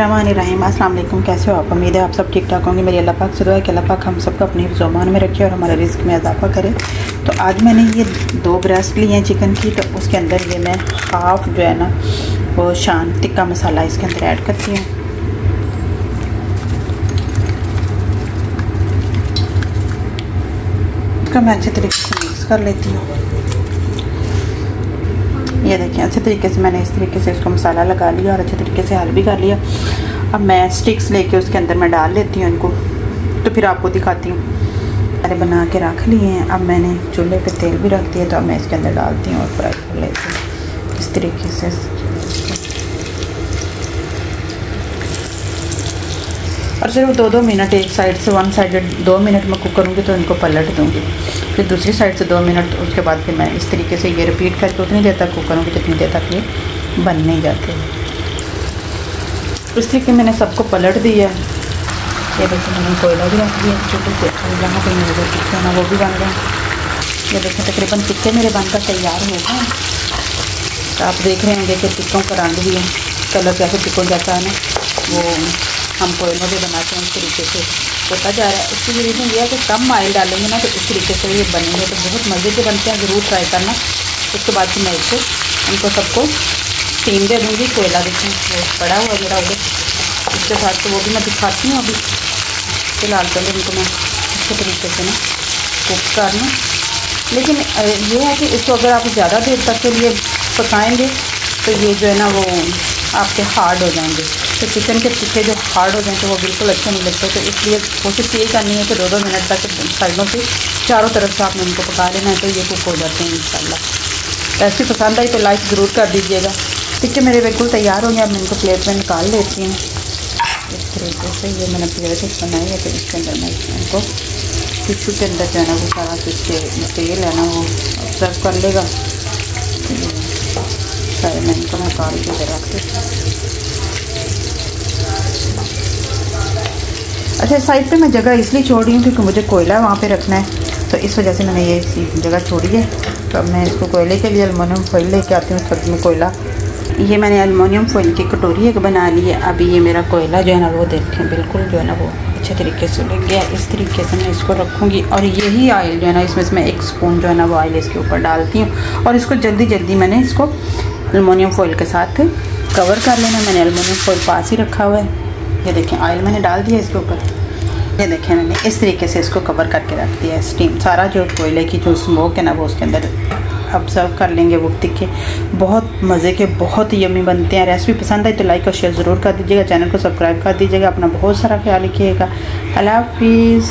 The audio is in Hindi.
रहीम वालेकुम, कैसे हो आप? उम्मीद है आप सब ठीक ठाक होंगे। मेरी अल्लाह पाक से दुआ है कि अल्लाह पाक हम सबको अपनी ज़ुबान में रखे और हमारे रिस्क में इजाफा करे। तो आज मैंने ये दो ब्रेस्ट ली हैं चिकन की तो उसके अंदर ये मैं हाफ़ जो है ना, वो शान टिक्का मसाला इसके अंदर ऐड करती हूँ। मैं अच्छे तरीके से मिक्स कर लेती हूँ। ये देखिए, अच्छे तरीके से मैंने इस तरीके से इसको मसाला लगा लिया और अच्छे तरीके से हल भी कर लिया। अब मैं स्टिक्स लेके उसके अंदर मैं डाल लेती हूँ इनको। तो फिर आपको दिखाती हूँ। अरे बना के रख लिए हैं। अब मैंने चूल्हे पे तेल भी रख दिया तो अब मैं इसके अंदर डालती हूँ और फ्राई कर लेती हूँ। इस तरीके से। और सिर्फ़ दो दो मिनट, एक साइड से वन साइड दो मिनट में कुक करूँगी तो इनको पलट दूँगी। फिर दूसरी साइड से दो मिनट, उसके बाद फिर मैं इस तरीके से ये रिपीट करके उतनी देर तक कुक करूँगी जितनी देर तक ये बन नहीं जाते। इस तरीके मैंने सबको पलट दिया। है ये देखिए मैंने कोयला भी रख दिया छोटे से जहाँ पर मेरे टिक्के ना, वो भी बन गए ये देखें तकरीबन टिक्के मेरे बनकर तैयार हो गए। तो आप देख रहे होंगे कि टिक्कों का रंग भी है, कलर कैसे टिक्कों जाता है ना, वो हम कोयलों भी बनाते हैं उस तरीके से होता जा रहा है। उसकी रीज़न ये है कि कम ऑयल डालेंगे ना तो इस तरीके से ये बनेंगे। तो बहुत मज़े के बनते हैं, ज़रूर ट्राई करना। उसके बाद मैं इसको इनको सबको स्टीम दे दूँगी, कोयला देखें वो पड़ा हुआ मेरा उधर। उसके साथ तो वो भी मैं दिखाती हूँ अभी। फ़िलहाल पहले इनको मैं अच्छे तरीके से ना कुक कर लूँ। लेकिन ये है कि इसको अगर आप ज़्यादा देर तक के लिए पकाएँगे तो ये जो है ना, वो आपके हार्ड हो जाएँगे। तो चिकन के टिक्के जो हार्ड हो जाएँ तो वो बिल्कुल अच्छे नहीं लगते तो इसलिए कोशिश यही करनी है कि दो दो मिनट तक साइडों से चारों तरफ़ से आपने इनको पका लेना है तो ये कुक हो जाते हैं इन ऐसी पसंद आई तो लाइक ज़रूर कर दीजिएगा। टिक्के मेरे बिल्कुल तैयार होंगे अब मैं इनको प्लेट में निकाल लेती हूँ। इस तरीके से ये मैंने प्लेट बनाई है तो इसके अंदर मैं इनको टिश्यू के अंदर जो है ना, वो सारा जिसके तेल है ना, वो सर्व कर लेगा। सारे मैं इनको निकाल के रख देती हूँ। अच्छा साइड पे मैं जगह इसलिए छोड़ रही हूँ क्योंकि मुझे कोयला वहाँ पे रखना है। तो इस वजह से मैंने ये जगह छोड़ी है। तो अब मैं इसको कोयले के लिए अलमोनियम फॉइल लेके आती हूँ सब में कोयला। ये मैंने अलमोनियम फॉइल की कटोरी एक बना ली है। अभी ये मेरा कोयला जो है ना, वो देखें, बिल्कुल जो है ना वो अच्छे तरीके से लग गया इस तरीके से मैं इसको रखूँगी और यही ऑयल जो है ना, इसमें से मैं एक स्पून जो है ना वो ऑयल इसके ऊपर डालती हूँ। और इसको जल्दी जल्दी मैंने इसको अलमोनियम फॉइल के साथ कवर कर लेना। मैंने अलमोनियम फॉइल पास ही रखा हुआ है। ये देखें ऑयल मैंने डाल दिया इसके ऊपर। ये देखें, मैंने इस तरीके से इसको कवर करके रख दिया है स्टीम सारा जो कोयले की जो स्मोक है ना, वो उसके अंदर ऑब्ज़र्व कर लेंगे वो तिखे बहुत मज़े के, बहुत यमी बनते हैं। रेसिपी पसंद आई तो लाइक और शेयर ज़रूर कर दीजिएगा। चैनल को सब्सक्राइब कर दीजिएगा। अपना बहुत सारा ख्याल रखिएगा। अल्लाह हाफिज़।